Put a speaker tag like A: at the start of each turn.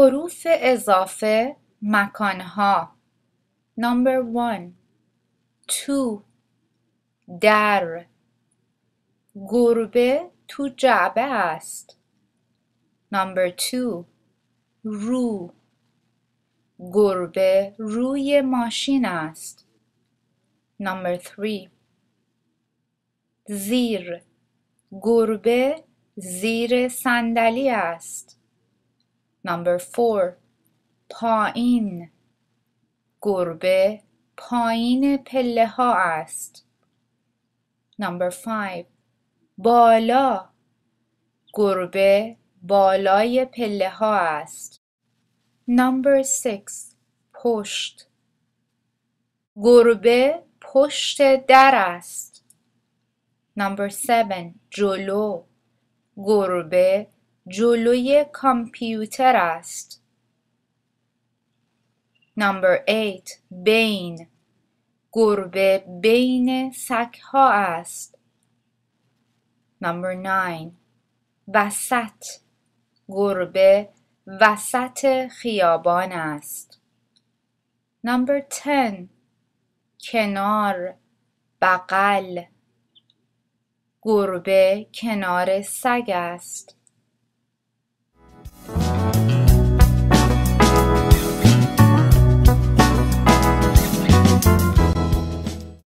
A: حروف اضافه مکانها. Number one. تو در. گربه تو جعبه است. Number two. رو. گربه روی ماشین است. Number three. زیر. گربه زیر صندلی است. Number four. پایین. گربه پایین پلهها است. Number five. بالا. گربه بالای پلهها است. Number six. پشت. گربه پشت در است. Number seven. جلو. گربه جلوی کامپیوتر است. Number eight بین. گربه بین سگها است. Number nine وسط. گربه وسط خیابان است. Number ten کنار بغل. گربه کنار سگ است. Bye.